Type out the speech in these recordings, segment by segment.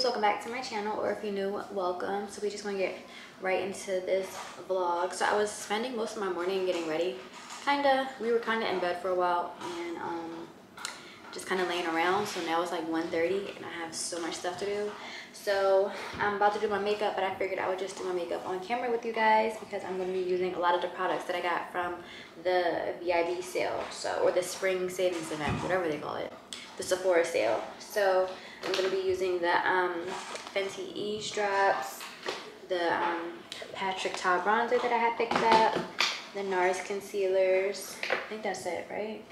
babes welcome back to my channel or if you're new welcome. So we just want to get right into this vlog. So i was spending most of my morning getting ready. Kind of we were kind of in bed for a while and um just kind of laying around. So now it's like 1:30, and i have so much stuff to do. So i'm about to do my makeup but i figured i would just do my makeup on camera with you guys because i'm going to be using a lot of the products that i got from the vib sale so or the spring savings event whatever they call it the sephora sale. So I'm going to be using the um, Fenty Eaze Drops, the um, Patrick Ta bronzer that I had picked up, the NARS concealers. I think that's it, right?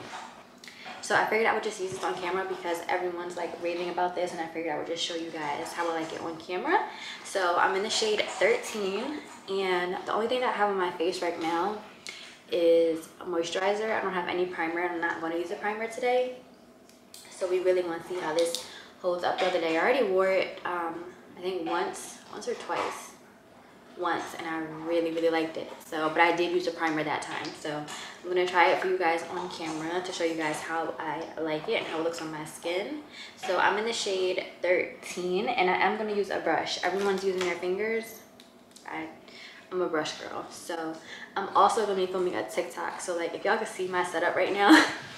So I figured I would just use this on camera because everyone's like raving about this and I figured I would just show you guys how I like it on camera. So I'm in the shade 13 and the only thing that I have on my face right now is a moisturizer. I don't have any primer. I'm not going to use a primer today. So we really want to see how this holds up the other day. I already wore it, um, I think once, once or twice. Once, and I really, really liked it. So, but I did use a primer that time. So I'm gonna try it for you guys on camera to show you guys how I like it and how it looks on my skin. So I'm in the shade 13, and I am gonna use a brush. Everyone's using their fingers. I, I'm a brush girl. So I'm also gonna be filming a TikTok. So like, if y'all can see my setup right now,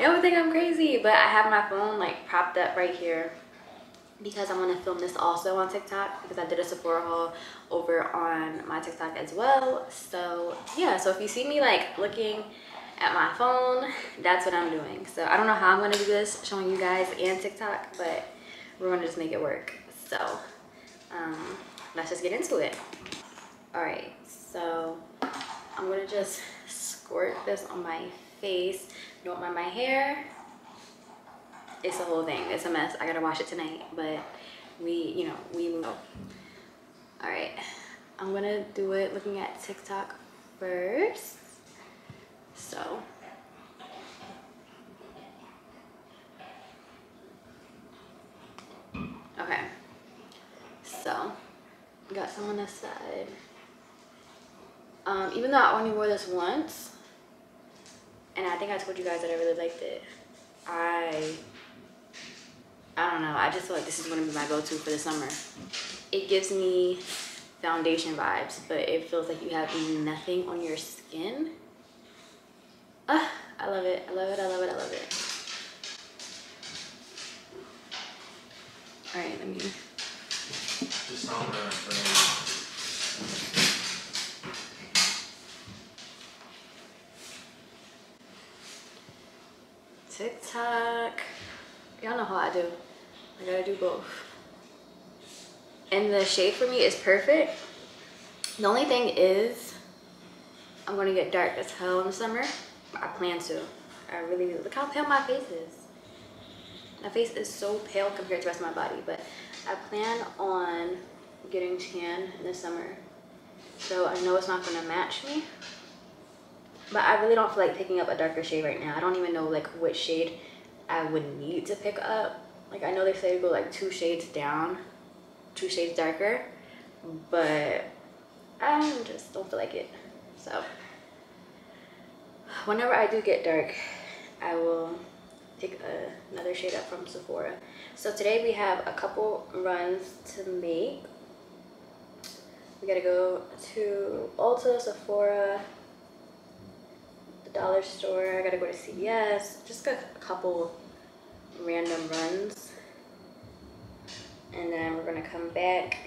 you would think I'm crazy, but I have my phone like propped up right here because I want to film this also on TikTok because I did a Sephora haul over on my TikTok as well. So yeah, so if you see me like looking at my phone, that's what I'm doing. So I don't know how I'm going to do this showing you guys and TikTok, but we're to just make it work. So um, let's just get into it. All right, so I'm going to just squirt this on my face don't mind my hair. It's a whole thing. It's a mess. I gotta wash it tonight but we you know we move. All right. I'm gonna do it looking at tiktok first. So. Okay. So got some on this side um even though i only wore this once and I think I told you guys that I really liked it. I I don't know. I just feel like this is going to be my go-to for the summer. It gives me foundation vibes, but it feels like you have nothing on your skin. Ah, I love it. I love it. I love it. I love it. All right, let me. Just on TikTok. Y'all know how I do. I gotta do both. And the shade for me is perfect. The only thing is, I'm gonna get dark as hell in the summer. I plan to. I really, look how pale my face is. My face is so pale compared to the rest of my body, but I plan on getting tan in the summer. So I know it's not gonna match me, but I really don't feel like picking up a darker shade right now. I don't even know like what shade I would need to pick up. Like I know they say to go like two shades down, two shades darker, but I just don't feel like it. So whenever I do get dark, I will pick a, another shade up from Sephora. So today we have a couple runs to make. We gotta go to Ulta, Sephora, dollar store. I gotta go to CVS. Just got a couple random runs. And then we're gonna come back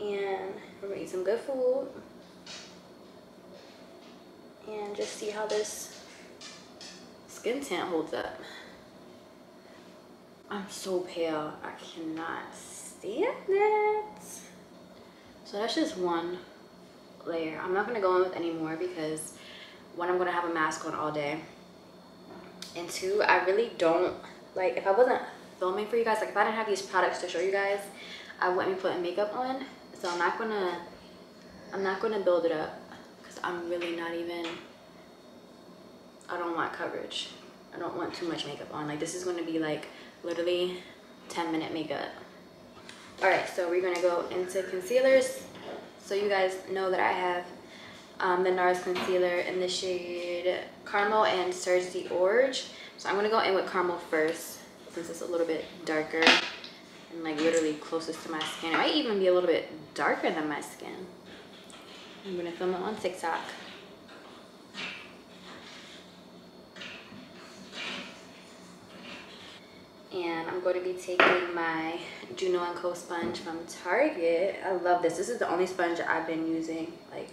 and we're gonna eat some good food and just see how this skin tint holds up. I'm so pale, I cannot stand it. So that's just one layer. I'm not going to go in with any more because one, I'm going to have a mask on all day. And two, I really don't, like if I wasn't filming for you guys, like if I didn't have these products to show you guys, I wouldn't be putting makeup on. So I'm not going to, I'm not going to build it up because I'm really not even, I don't want coverage. I don't want too much makeup on. Like this is going to be like literally 10 minute makeup. All right, so we're gonna go into concealers so you guys know that I have um, the NARS concealer in the shade Caramel and Serge the Orange. So I'm going to go in with Caramel first. since it's a little bit darker and like literally closest to my skin. It might even be a little bit darker than my skin. I'm gonna film it on TikTok. And I'm going to be taking my Juno & Co sponge from Target. I love this. This is the only sponge I've been using. Like,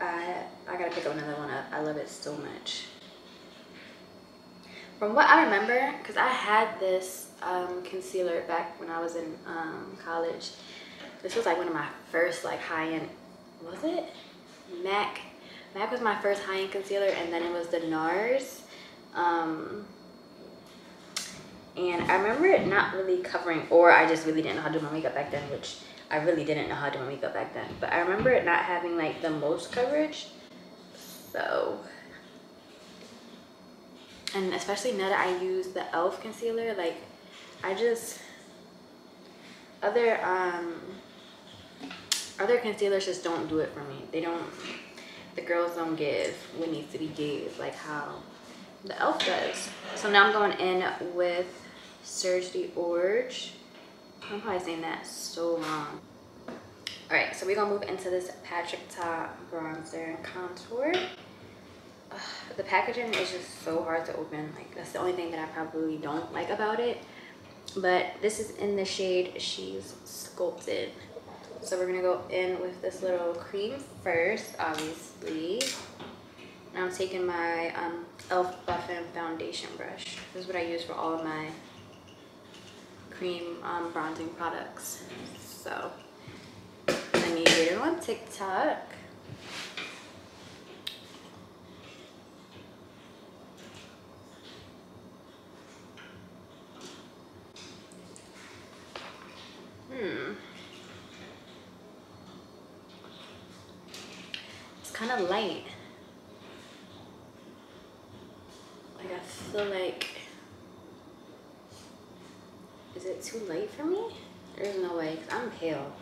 I, I gotta pick up another one up. I love it so much. From what I remember, because I had this um, concealer back when I was in um, college. This was like one of my first like high-end, was it? MAC. MAC was my first high-end concealer and then it was the NARS. Um, and I remember it not really covering, or I just really didn't know how to do my makeup back then, which I really didn't know how to do my makeup back then. But I remember it not having like the most coverage. So and especially now that I use the e.l.f. concealer, like I just other um other concealers just don't do it for me. They don't the girls don't give what needs to be gave like how the e.l.f. does. So now I'm going in with Serge d'Orge. I'm probably saying that so wrong. All right, so we're gonna move into this Patrick Ta bronzer and contour the packaging is just so hard to open like that's the only thing that i probably don't like about it but this is in the shade she's sculpted so we're gonna go in with this little cream first obviously and i'm taking my um elf buffin foundation brush this is what i use for all of my cream um, bronzing products so I need it on tiktok Hmm. It's kind of light. I feel like, is it too late for me? There's no way, cause I'm pale.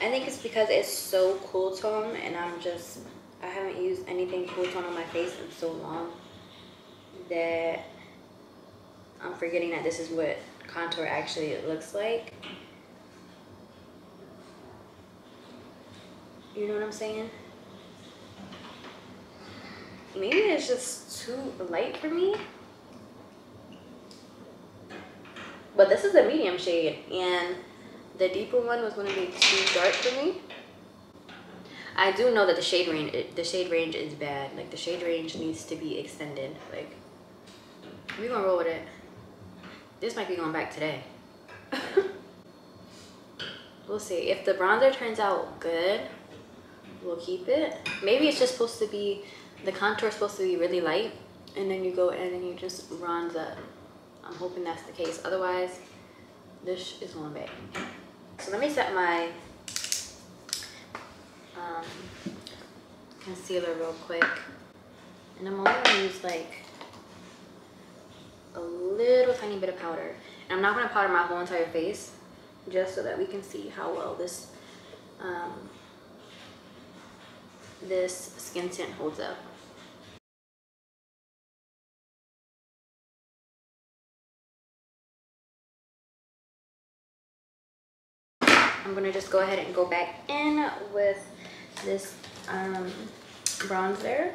I think it's because it's so cool tone and I'm just I haven't used anything cool tone on my face in so long that I'm forgetting that this is what contour actually looks like. You know what I'm saying? Maybe it's just too light for me. But this is a medium shade and the deeper one was going to be too dark for me. I do know that the shade range the shade range is bad. Like the shade range needs to be extended. Like we're gonna roll with it. This might be going back today. we'll see. If the bronzer turns out good, we'll keep it. Maybe it's just supposed to be the contour is supposed to be really light and then you go in and you just bronze up. I'm hoping that's the case. Otherwise, this is going back. So let me set my um, concealer real quick. And I'm only gonna use like a little tiny bit of powder. And I'm not gonna powder my whole entire face just so that we can see how well this um, this skin tint holds up. I'm gonna just go ahead and go back in with this um, bronzer.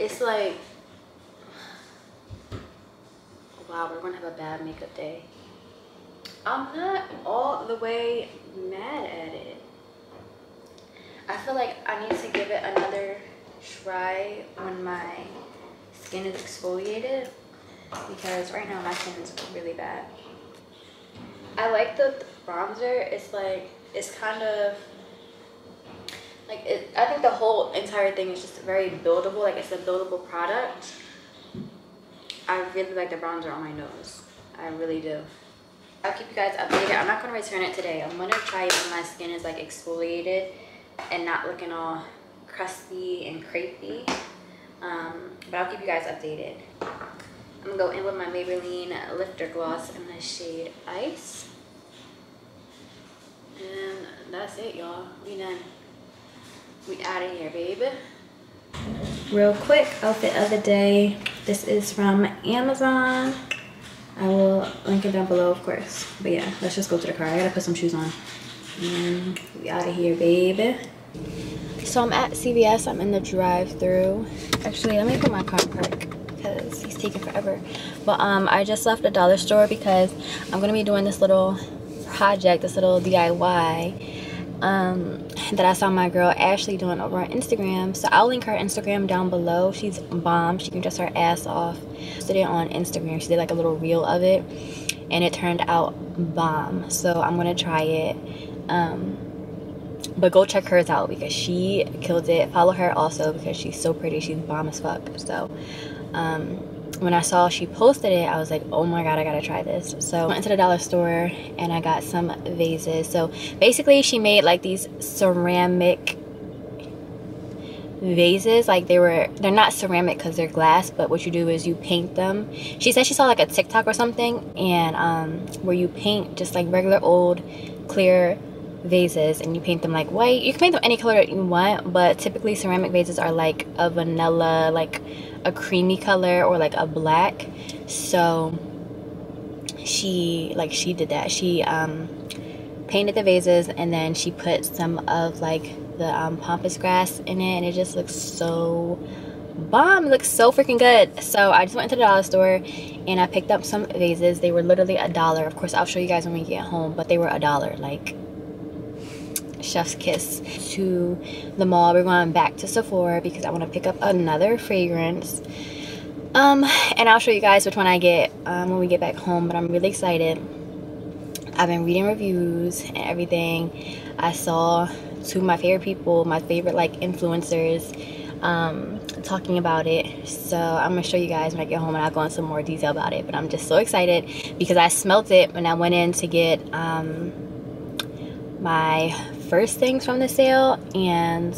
it's like, wow, we're gonna have a bad makeup day. I'm not all the way mad at it. I feel like I need to give it another try when my skin is exfoliated because right now my skin is really bad. I like the bronzer. It's like, it's kind of like it, I think the whole entire thing is just very buildable. Like it's a buildable product. I really like the bronzer on my nose. I really do. I'll keep you guys updated. I'm not gonna return it today. I'm gonna try it when my skin is like exfoliated and not looking all crusty and crepey. Um, but I'll keep you guys updated. I'm gonna go in with my Maybelline Lifter Gloss in the shade Ice. And that's it, y'all. We done. We out of here, baby. Real quick, outfit of the day. This is from Amazon. I will link it down below, of course. But yeah, let's just go to the car. I gotta put some shoes on. And we out of here, baby. So I'm at CVS. I'm in the drive-through. Actually, let me put my car park because he's taking forever. But um, I just left the dollar store because I'm gonna be doing this little project, this little DIY um, that I saw my girl Ashley doing over on Instagram. So I'll link her Instagram down below. She's bomb. She can dress her ass off. She did it on Instagram. She did like a little reel of it, and it turned out bomb. So I'm gonna try it. Um, but go check hers out because she killed it. Follow her also because she's so pretty. She's bomb as fuck. So um, when I saw she posted it, I was like, oh my god, I gotta try this. So I went into the dollar store and I got some vases. So basically, she made like these ceramic vases like they were they're not ceramic because they're glass but what you do is you paint them she said she saw like a tiktok or something and um where you paint just like regular old clear vases and you paint them like white you can paint them any color that you want but typically ceramic vases are like a vanilla like a creamy color or like a black. So she like she did that. She um painted the vases and then she put some of like the um, pampas grass in it and it just looks so bomb. It looks so freaking good. So i just went to the dollar store and i picked up some vases. They were literally a dollar. Of course i'll show you guys when we get home but they were a dollar like chef's kiss to the mall. We're going back to sephora because i want to pick up another fragrance. Um and i'll show you guys which one i get um, when we get back home but i'm really excited. I've been reading reviews and everything. I saw two of my favorite people my favorite like influencers um, talking about it. So i'm gonna show you guys when i get home and i'll go into some more detail about it but i'm just so excited because i smelt it when i went in to get um, my first things from the sale and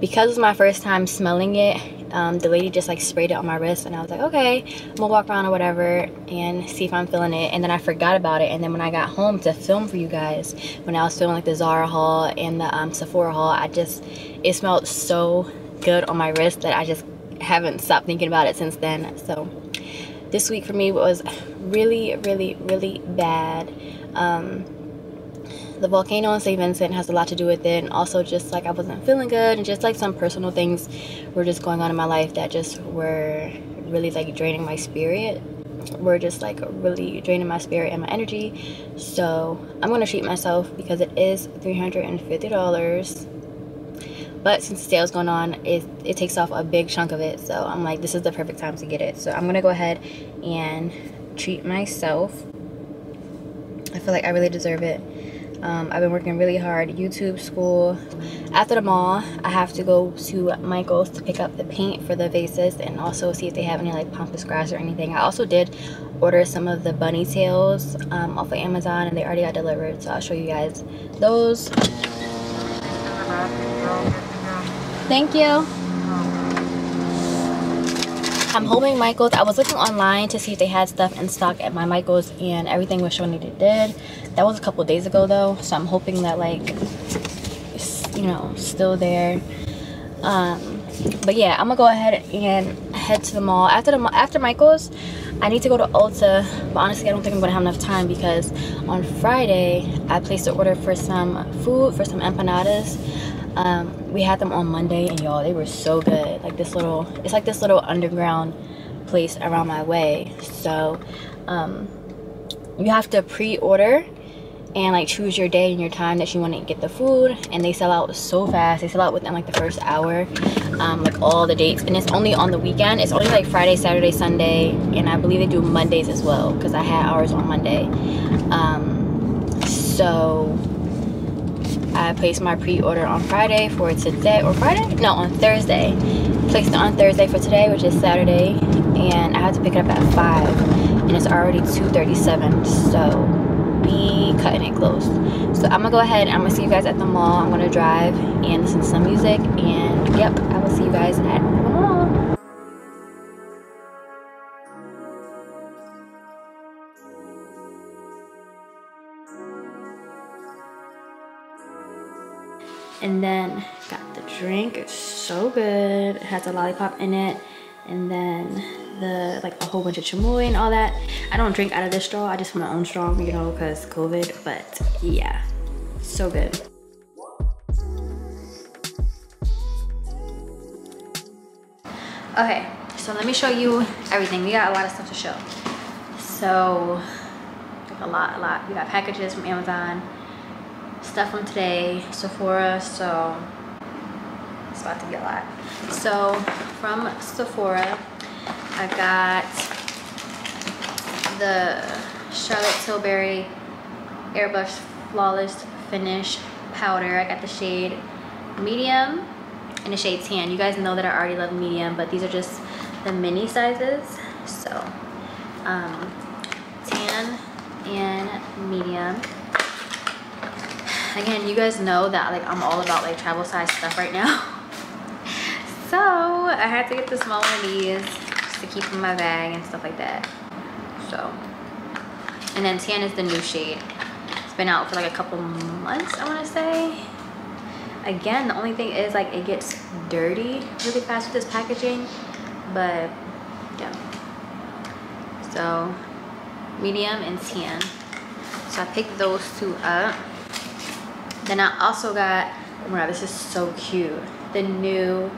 because it was my first time smelling it um, the lady just like sprayed it on my wrist and I was like okay I'm gonna walk around or whatever and see if I'm feeling it and then I forgot about it and then when I got home to film for you guys when I was filming like the Zara haul and the um, Sephora haul I just it smelled so good on my wrist that I just haven't stopped thinking about it since then so this week for me was really really really bad. Um, the volcano in St. Vincent has a lot to do with it and also just like I wasn't feeling good and just like some personal things were just going on in my life that just were really like draining my spirit were just like really draining my spirit and my energy. So I'm gonna treat myself because it is $350 but since the sale's going on it, it takes off a big chunk of it. So I'm like this is the perfect time to get it. So I'm gonna go ahead and treat myself. I feel like I really deserve it um, I've been working really hard, YouTube, school. After the mall, I have to go to Michael's to pick up the paint for the vases and also see if they have any like pampas grass or anything. I also did order some of the bunny tails um, off of Amazon and they already got delivered. So I'll show you guys those. Thank you. I'm hoping Michael's. I was looking online to see if they had stuff in stock at my Michael's and everything was showing that it did. That was a couple days ago though, so I'm hoping that like, you know, still there. Um, but yeah, I'm gonna go ahead and head to the mall. After the after Michael's, I need to go to Ulta, but honestly, I don't think I'm gonna have enough time because on Friday I placed an order for some food for some empanadas um, we had them on monday and y'all they were so good. Like this little it's like this little underground place around my way. So um, you have to pre-order and like choose your day and your time that you want to get the food and they sell out so fast. They sell out within like the first hour um, like all the dates. And it's only on the weekend. It's only like friday saturday sunday and i believe they do mondays as well because i had ours on monday. Um, so I placed my pre-order on Friday for today or Friday? No, on Thursday. Placed it on Thursday for today, which is Saturday, and I had to pick it up at five, and it's already 2:37. So we cutting it close. So I'm gonna go ahead. And I'm gonna see you guys at the mall. I'm gonna drive and listen to some music, and yep, I will see you guys at and then got the drink it's so good. It has a lollipop in it. And then the like a whole bunch of chamoy and all that. I don't drink out of this straw i just want my own straw you know because covid but yeah so good. Okay so let me show you everything. We got a lot of stuff to show. So a lot a lot. We got packages from amazon stuff from today, Sephora, so it's about to be a lot. So from Sephora, I got the Charlotte Tilbury Airbrush Flawless Finish Powder. I got the shade medium and the shade tan. You guys know that I already love medium, but these are just the mini sizes. So um, tan and medium again you guys know that like i'm all about like travel size stuff right now. So i had to get the smaller of these just to keep in my bag and stuff like that. So and then tan is the new shade. It's been out for like a couple months i want to say. Again the only thing is like it gets dirty really fast with this packaging but yeah. So medium and tan. So i picked those two up then I also got, oh my god, this is so cute. The new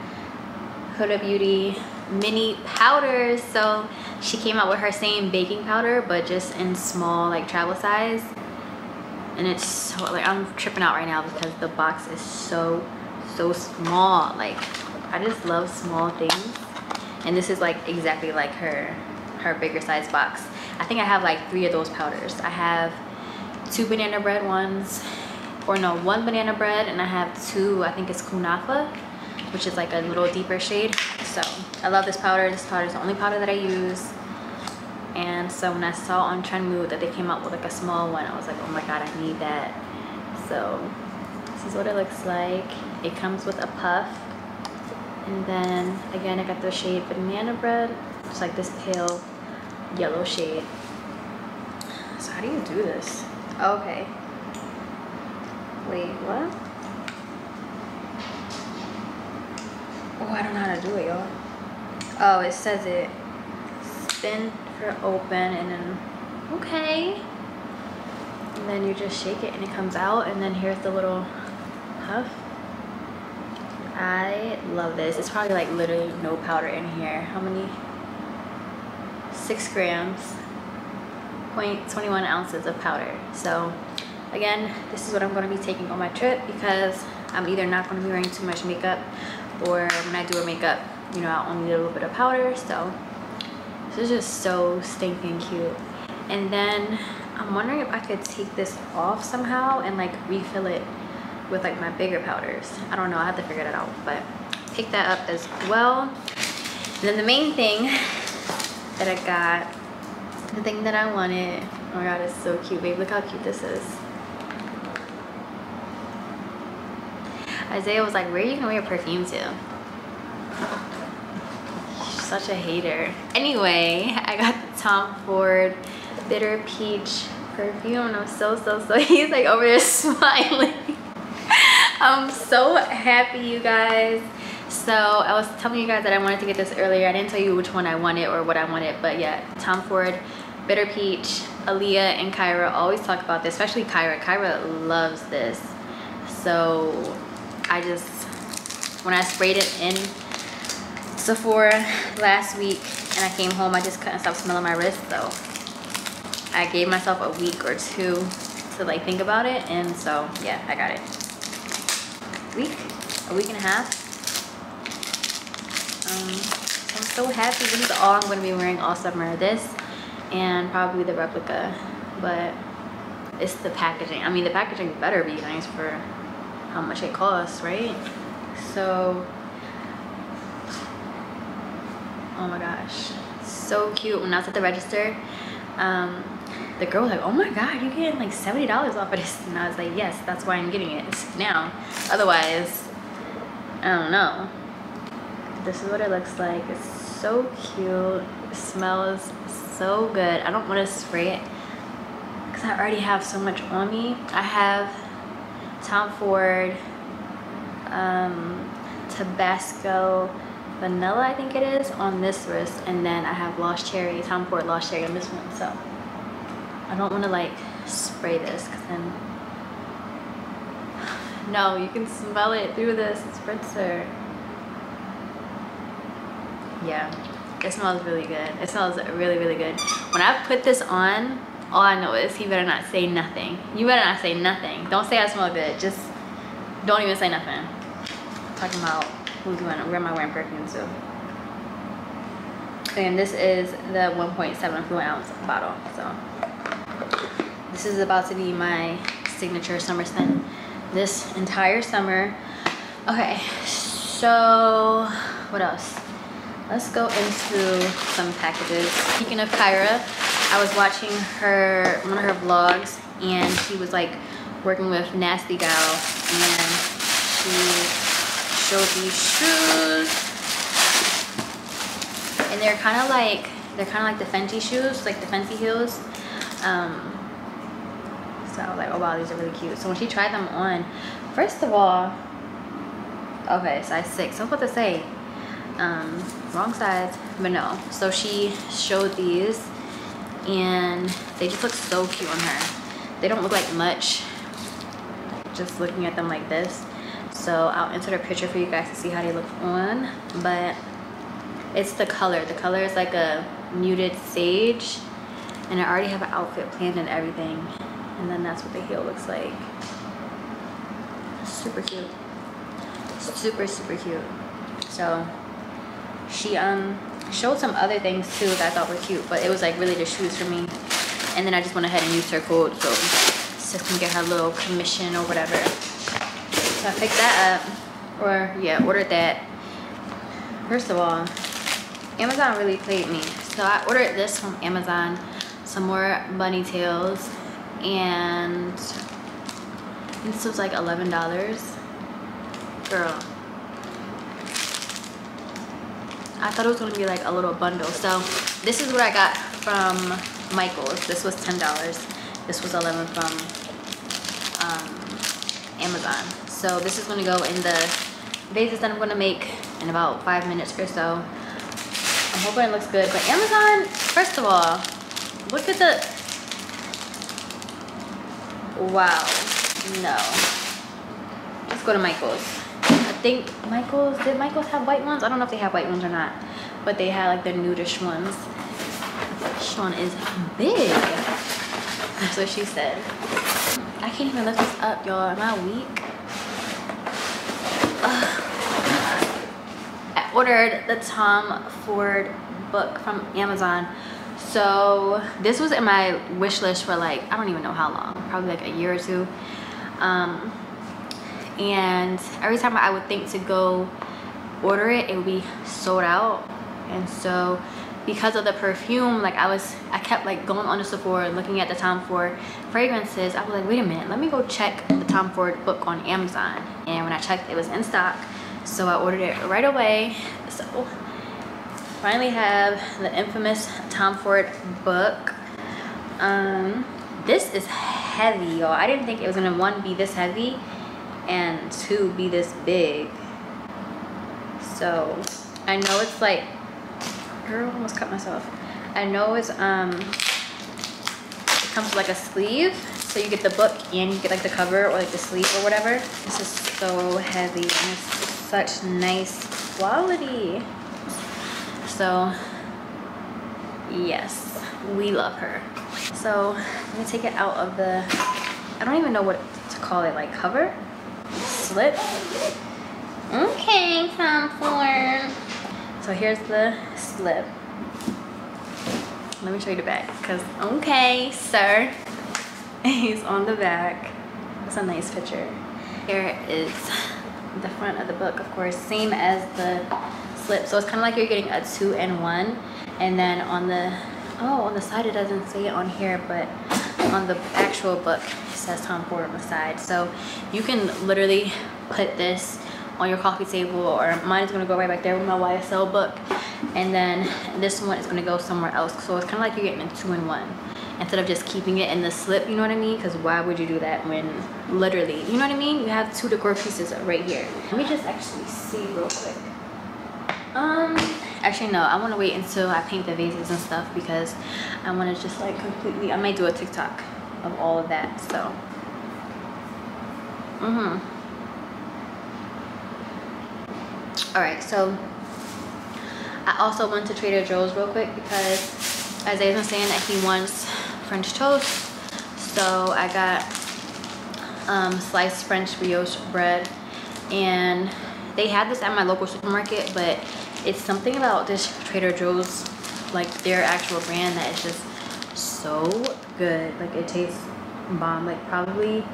Huda Beauty mini powders. So she came out with her same baking powder, but just in small, like travel size. And it's so, like, I'm tripping out right now because the box is so, so small. Like, I just love small things. And this is like exactly like her, her bigger size box. I think I have like three of those powders. I have two banana bread ones or no one banana bread and I have two I think it's kunafa which is like a little deeper shade. So I love this powder. This powder is the only powder that I use. And so when I saw on trend Trendmood that they came out with like a small one I was like oh my god I need that. So this is what it looks like. It comes with a puff. And then again I got the shade banana bread. It's like this pale yellow shade. So how do you do this? Oh, okay Wait, what? Oh, I don't know how to do it, y'all. Oh, it says it. Spin for open and then, okay. And then you just shake it and it comes out and then here's the little puff. I love this. It's probably like literally no powder in here. How many? Six grams, 0.21 ounces of powder. So again this is what i'm going to be taking on my trip because i'm either not going to be wearing too much makeup or when i do a makeup you know i only need a little bit of powder so this is just so stinking cute. And then i'm wondering if i could take this off somehow and like refill it with like my bigger powders. I don't know i have to figure that out but pick that up as well. And then the main thing that i got the thing that i wanted oh my god it's so cute babe. Look how cute this is Isaiah was like, where are you gonna wear perfume to? such a hater. Anyway, I got the Tom Ford Bitter Peach perfume and I'm so, so, so, he's like over there smiling. I'm so happy, you guys. So I was telling you guys that I wanted to get this earlier. I didn't tell you which one I wanted or what I wanted, but yeah, Tom Ford Bitter Peach. Aaliyah and Kyra always talk about this, especially Kyra. Kyra loves this. So I just, when I sprayed it in Sephora last week and I came home, I just couldn't stop smelling my wrist. So I gave myself a week or two to like think about it. And so, yeah, I got it. Week? A week and a half? Um, I'm so happy. This is all I'm going to be wearing all summer. This and probably the replica. But it's the packaging. I mean, the packaging better be nice for how much it costs, right? So, oh my gosh, so cute. When I was at the register, um, the girl was like, oh my God, you're getting like $70 off of this. And I was like, yes, that's why I'm getting it now. Otherwise, I don't know. This is what it looks like. It's so cute. It smells so good. I don't want to spray it because I already have so much on me. I have Tom Ford um, Tobacco Vanilla, I think it is, on this wrist. And then I have Lost Cherry, Tom Ford Lost Cherry on this one. So I don't want to like spray this because then... No, you can smell it through this spritzer. Yeah, it smells really good. It smells really, really good. When I put this on, all I know is he better not say nothing. You better not say nothing. Don't say I smell good. Just don't even say nothing. talking about who's going where am I wearing perfume to? And this is the 1.7 fluid ounce bottle. So this is about to be my signature summer scent this entire summer. Okay, so what else? Let's go into some packages. Speaking of Kyra, I was watching her, one of her vlogs, and she was like working with Nasty Gal, and she showed these shoes. And they're kind of like, they're kind of like the Fenty shoes, like the Fenty heels. Um, so I was like, oh wow, these are really cute. So when she tried them on, first of all, okay, size six. I was about to say, um, wrong size, but no. So she showed these and they just look so cute on her. They don't look like much, just looking at them like this. So I'll insert a picture for you guys to see how they look on, but it's the color. The color is like a muted sage and I already have an outfit planned and everything. And then that's what the heel looks like. Super cute. Super, super cute. So she um showed some other things too that I thought were cute, but it was like really the shoes for me. And then I just went ahead and used her code so sis can get her little commission or whatever. So I picked that up, or yeah, ordered that. First of all, Amazon really played me. So I ordered this from Amazon, some more bunny tails, and this was like $11. Girl, I thought it was gonna be like a little bundle. So this is what I got from Michael's. This was $10. This was 11 from um, Amazon. So this is gonna go in the vases that I'm gonna make in about five minutes or so. I'm hoping it looks good. But Amazon, first of all, look at the, wow, no. Let's go to Michael's think Michael's, did Michael's have white ones? I don't know if they have white ones or not, but they had like the nudish ones. Sean is big. That's what she said. I can't even lift this up, y'all. Am I weak? Ugh. I ordered the Tom Ford book from Amazon. So this was in my wish list for like, I don't even know how long, probably like a year or two. Um, and every time I would think to go order it it would be sold out. And so because of the perfume like I was I kept like going on the Sephora looking at the Tom Ford fragrances. I was like wait a minute let me go check the Tom Ford book on Amazon. And when I checked it was in stock. So I ordered it right away. So finally have the infamous Tom Ford book. Um this is heavy y'all. I didn't think it was gonna one be this heavy and to be this big. So I know it's like girl almost cut myself. I know it's um it comes with like a sleeve so you get the book and you get like the cover or like the sleeve or whatever. This is so heavy and it's such nice quality. So yes we love her. So let me take it out of the I don't even know what to call it like cover slip. Okay, Tom. So here's the slip. Let me show you the back, because, okay, sir. He's on the back. It's a nice picture. here is the front of the book, of course, same as the slip. So it's kind of like you're getting a two and one. And then on the, oh, on the side it doesn't say it on here, but on the actual book it says Tom Ford on the side. So you can literally put this on your coffee table or mine is gonna go right back there with my YSL book. And then this one is gonna go somewhere else. So it's kind of like you're getting a two in one instead of just keeping it in the slip, you know what I mean? Because why would you do that when literally, you know what I mean? You have two decor pieces right here. Let me just actually see real quick. Um, actually no, I want to wait until I paint the vases and stuff because I want to just like completely, I might do a TikTok of all of that, so. Mm-hmm. All right, so I also went to Trader Joe's real quick because Isaiah's been saying that he wants French toast. So I got um, sliced French brioche bread and they had this at my local supermarket, but it's something about this Trader Joe's, like their actual brand that is just so good. Like it tastes bomb. Like probably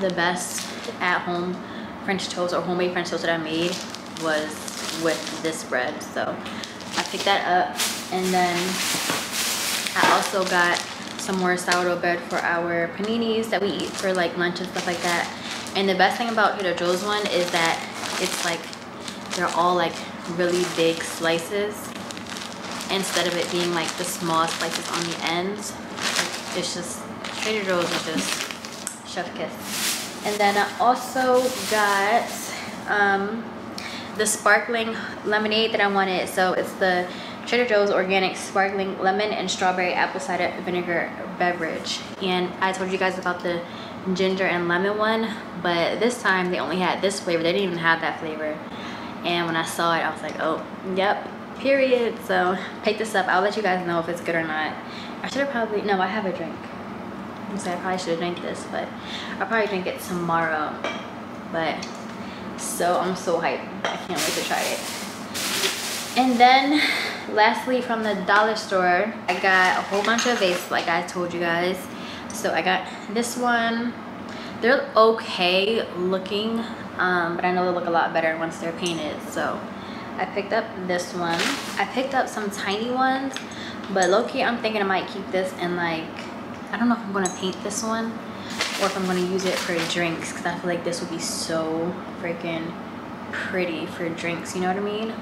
the best at home French toast or homemade French toast that I made was with this bread. So I picked that up and then I also got some more sourdough bread for our paninis that we eat for like lunch and stuff like that. And the best thing about Trader Joe's one is that it's like they're all like really big slices instead of it being like the small slices on the ends. It's just, Trader Joe's is just chef kiss. And then I also got um, the sparkling lemonade that I wanted. So it's the Trader Joe's organic sparkling lemon and strawberry apple cider vinegar beverage. And I told you guys about the ginger and lemon one, but this time they only had this flavor. They didn't even have that flavor. And when I saw it, I was like, oh, yep, period. So pick this up. I'll let you guys know if it's good or not. I should have probably, no, I have a drink. I'm sorry, I probably should have drank this, but I'll probably drink it tomorrow. But so I'm so hyped. I can't wait to try it. And then lastly from the dollar store, I got a whole bunch of vases like I told you guys. So I got this one. They're okay looking um, but I know they look a lot better once they're painted so I picked up this one. I picked up some tiny ones but low-key I'm thinking I might keep this and like I don't know if I'm gonna paint this one or if I'm gonna use it for drinks because I feel like this would be so freaking pretty for drinks you know what I mean?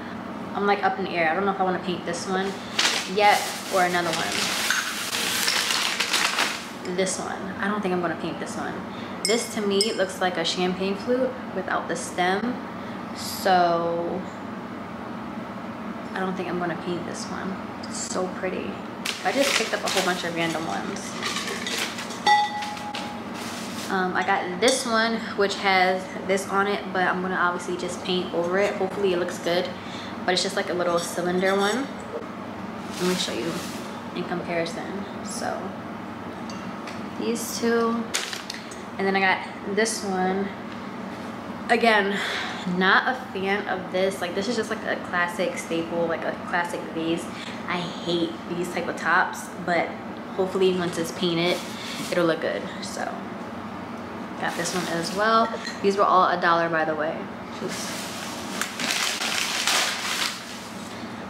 I'm like up in the air. I don't know if I want to paint this one yet or another one. This one. I don't think I'm gonna paint this one this to me looks like a champagne flute without the stem. So I don't think I'm gonna paint this one. It's so pretty. I just picked up a whole bunch of random ones. Um, I got this one which has this on it but I'm gonna obviously just paint over it hopefully it looks good but it's just like a little cylinder one let me show you in comparison so these two and then I got this one. Again, not a fan of this. Like this is just like a classic staple, like a classic vase. I hate these type of tops, but hopefully once it's painted, it'll look good. So got this one as well. These were all a dollar by the way.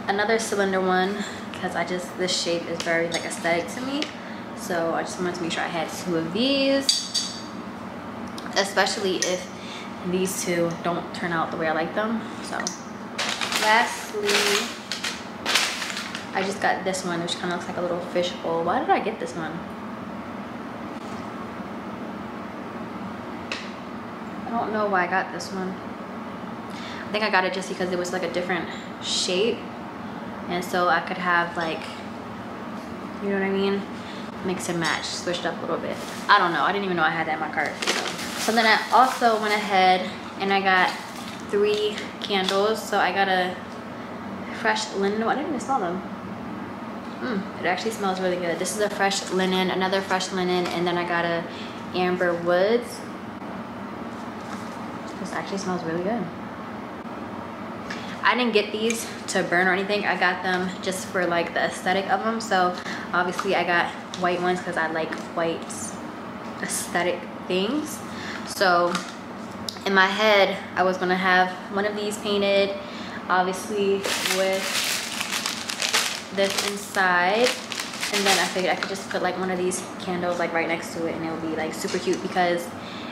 Another cylinder one because I just, this shape is very like aesthetic to me. So I just wanted to make sure I had two of these especially if these two don't turn out the way I like them. So lastly, I just got this one, which kind of looks like a little fish bowl. Why did I get this one? I don't know why I got this one. I think I got it just because it was like a different shape. And so I could have like, you know what I mean? Mix and match, switched up a little bit. I don't know. I didn't even know I had that in my cart. So. Then I also went ahead and I got three candles. So I got a fresh linen. I didn't even smell them. Mm, it actually smells really good. This is a fresh linen, another fresh linen, and then I got a amber woods. This actually smells really good. I didn't get these to burn or anything. I got them just for like the aesthetic of them. So obviously I got white ones because I like white aesthetic things. So in my head, I was gonna have one of these painted, obviously with this inside. And then I figured I could just put like one of these candles like right next to it and it would be like super cute because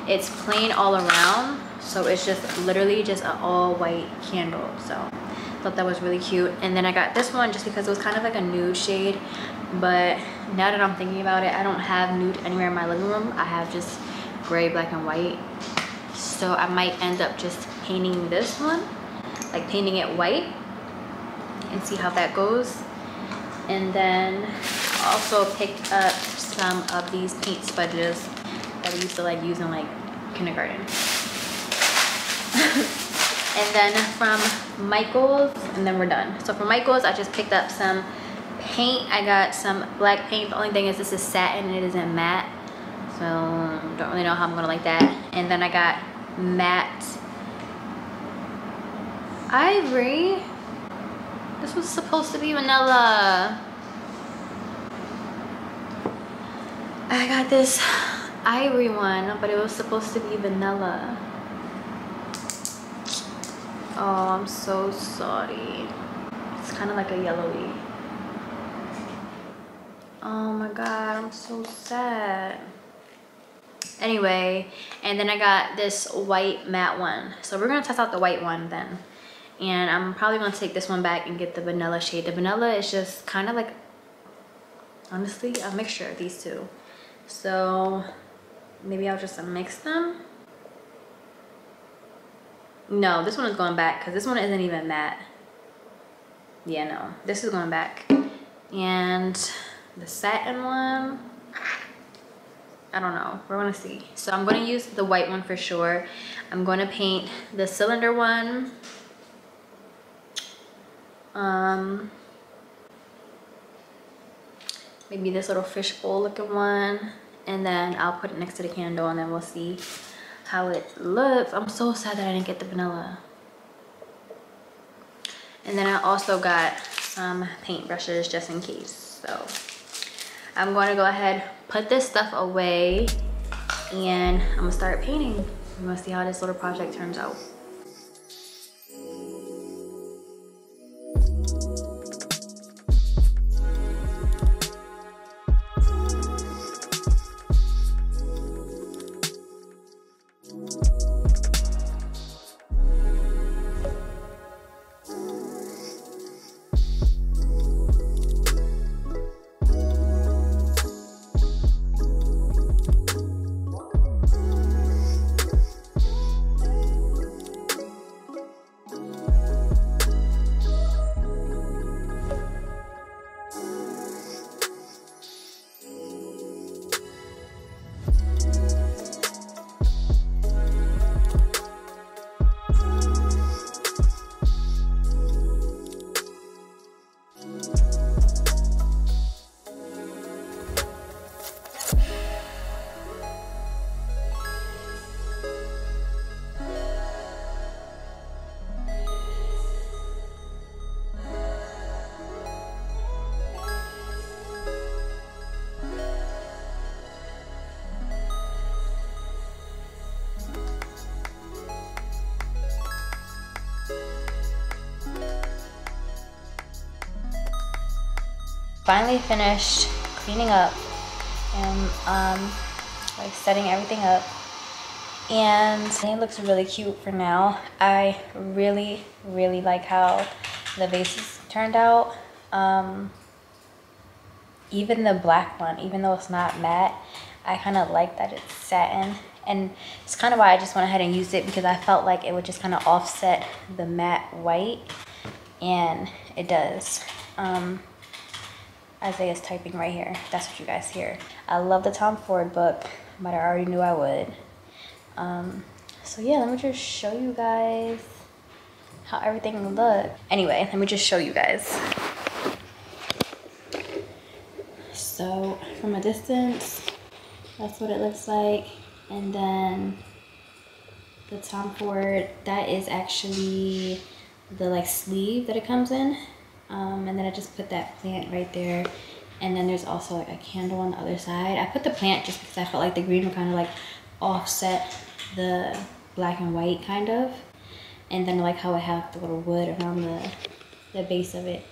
it's plain all around. So it's just literally just an all white candle. So thought that was really cute. And then I got this one just because it was kind of like a nude shade. But now that I'm thinking about it, I don't have nude anywhere in my living room. I have just gray, black, and white. So I might end up just painting this one like painting it white and see how that goes. And then also picked up some of these paint sponges that we used to like use in like kindergarten. And then from Michaels and then we're done. So from Michaels I just picked up some paint. I got some black paint. The only thing is this is satin it isn't matte so don't really know how I'm gonna like that. And then I got matte ivory. This was supposed to be vanilla. I got this ivory one but it was supposed to be vanilla. Oh I'm so sorry. It's kind of like a yellowy. Oh my god I'm so sad anyway and then i got this white matte one. So we're gonna test out the white one then. And i'm probably gonna take this one back and get the vanilla shade. The vanilla is just kind of like honestly a mixture of these two. So maybe i'll just mix them. No this one is going back because this one isn't even matte. Yeah no this is going back. And the satin one I don't know. We're gonna see. So I'm gonna use the white one for sure. I'm gonna paint the cylinder one. Um, maybe this little fishbowl looking one. And then I'll put it next to the candle and then we'll see how it looks. I'm so sad that I didn't get the vanilla. And then I also got some paint brushes just in case. So I'm going to go ahead, put this stuff away, and I'm gonna start painting. I'm gonna see how this little project turns out. Finally finished cleaning up and um, like setting everything up. And it looks really cute for now. I really really like how the vases turned out. Um, even the black one even though it's not matte i kind of like that it's satin. And it's kind of why i just went ahead and used it because i felt like it would just kind of offset the matte white and it does. Um, Isaiah's typing right here. That's what you guys hear. I love the Tom Ford book, but I already knew I would. Um, so yeah, let me just show you guys how everything looked. Anyway, let me just show you guys. So from a distance, that's what it looks like. And then the Tom Ford, that is actually the like sleeve that it comes in. Um, and then I just put that plant right there. And then there's also like a candle on the other side. I put the plant just because I felt like the green would kind of like offset the black and white kind of. And then like how I have the little wood around the, the base of it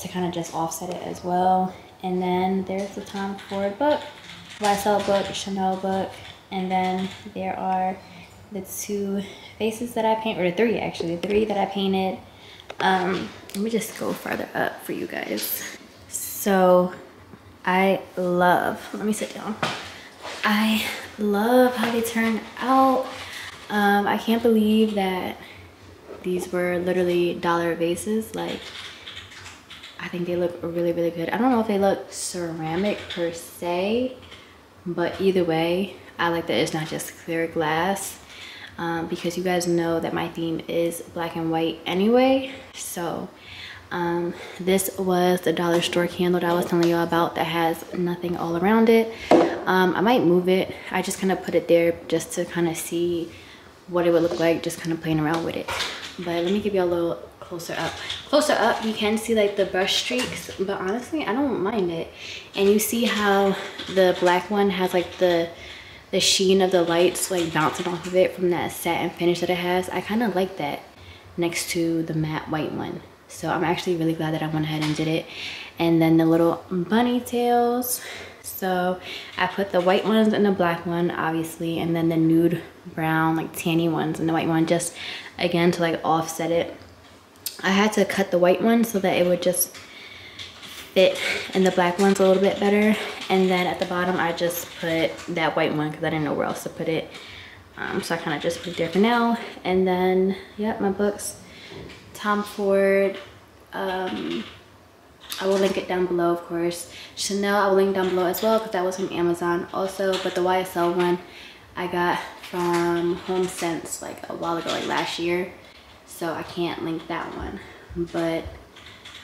to kind of just offset it as well. And then there's the Tom Ford book, YSL book, Chanel book. And then there are the two faces that I paint, or the three actually, the three that I painted. Um, let me just go further up for you guys. So I love, let me sit down. I love how they turn out. Um, I can't believe that these were literally dollar vases. Like, I think they look really, really good. I don't know if they look ceramic per se, but either way, I like that it's not just clear glass um, because you guys know that my theme is black and white anyway. So um, this was the dollar store candle that I was telling y'all about that has nothing all around it. Um, I might move it. I just kind of put it there just to kind of see what it would look like just kind of playing around with it. But let me give you a little closer up. Closer up, you can see like the brush streaks, but honestly, I don't mind it. And you see how the black one has like the the sheen of the lights like bouncing off of it from that satin finish that it has. I kind of like that next to the matte white one. So I'm actually really glad that I went ahead and did it. And then the little bunny tails. So I put the white ones and the black one, obviously, and then the nude brown, like tanny ones and the white one, just again to like offset it. I had to cut the white one so that it would just fit in the black ones a little bit better. And then at the bottom, I just put that white one because I didn't know where else to put it. Um, so I kind of just put it there for now. And then, yep, my books. Tom Ford. Um, I will link it down below, of course. Chanel, I will link down below as well because that was from Amazon also. But the YSL one I got from Home Sense like a while ago, like last year. So I can't link that one. But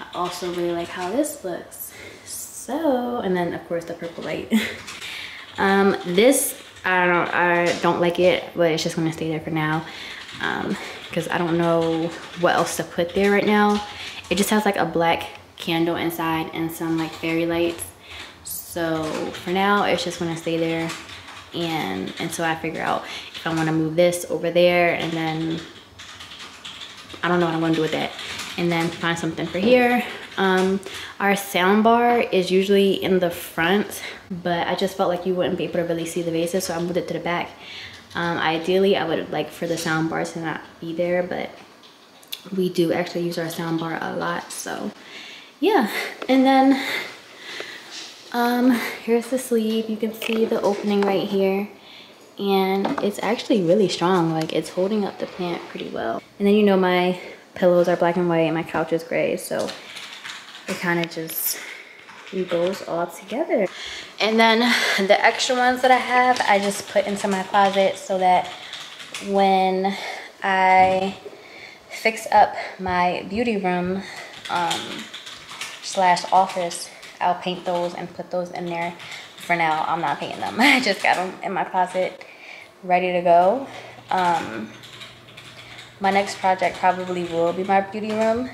I also really like how this looks. So, and then of course the purple light. um, this, I don't, I don't like it, but it's just gonna stay there for now. Um, because I don't know what else to put there right now. It just has like a black candle inside and some like fairy lights. So for now, it's just gonna stay there. And until I figure out if I wanna move this over there and then I don't know what I'm gonna do with that. And then find something for here. Um, our sound bar is usually in the front, but I just felt like you wouldn't be able to really see the vases, so I moved it to the back. Um, ideally, I would like for the sound bar to not be there, but we do actually use our sound bar a lot. So yeah, and then um, here's the sleeve. You can see the opening right here. And it's actually really strong. Like it's holding up the plant pretty well. And then you know my pillows are black and white and my couch is gray. So it kind of just goes all together. And then the extra ones that I have, I just put into my closet so that when I fix up my beauty room um, slash office, I'll paint those and put those in there. For now, I'm not painting them. I just got them in my closet ready to go. Um, my next project probably will be my beauty room.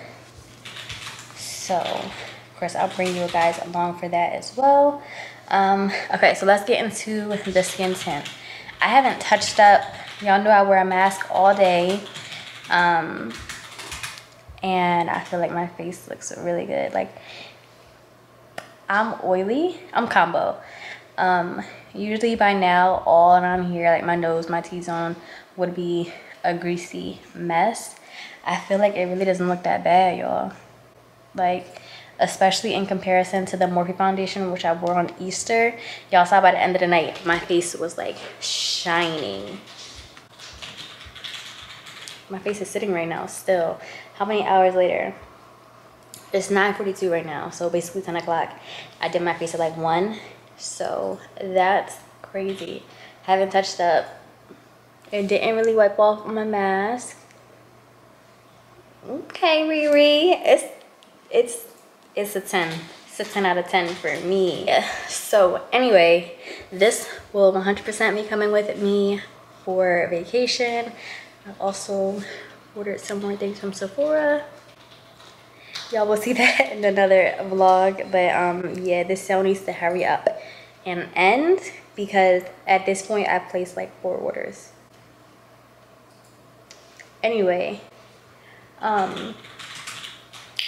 So of course, I'll bring you guys along for that as well. Um, okay, so let's get into the skin tint. I haven't touched up. Y'all know I wear a mask all day. Um, and I feel like my face looks really good. Like, I'm oily. I'm combo. Um, usually by now, all around here, like my nose, my T-zone, would be a greasy mess. I feel like it really doesn't look that bad, y'all. Like, especially in comparison to the Morphe foundation, which I wore on Easter. Y'all saw by the end of the night, my face was like shining. My face is sitting right now still. How many hours later? It's 9.42 right now, so basically 10 o'clock. I did my face at like 1, so that's crazy. Haven't touched up. It didn't really wipe off my mask. Okay, Riri. It's it's it's a 10 it's a 10 out of 10 for me so anyway this will 100% be coming with me for vacation i've also ordered some more things from sephora y'all will see that in another vlog but um yeah this sale needs to hurry up and end because at this point i've placed like four orders anyway um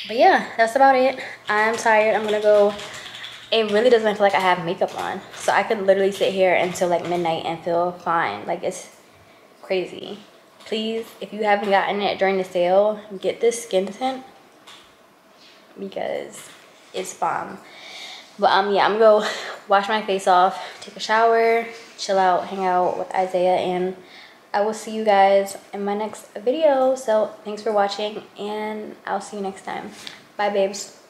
but yeah that's about it. I'm tired. I'm gonna go. It really doesn't feel like i have makeup on. So i could literally sit here until like midnight and feel fine. Like it's crazy. Please if you haven't gotten it during the sale get this skin tint. Because it's bomb. But um yeah i'm gonna go wash my face off take a shower chill out hang out with isaiah and i will see you guys in my next video. So thanks for watching and i'll see you next time. Bye babes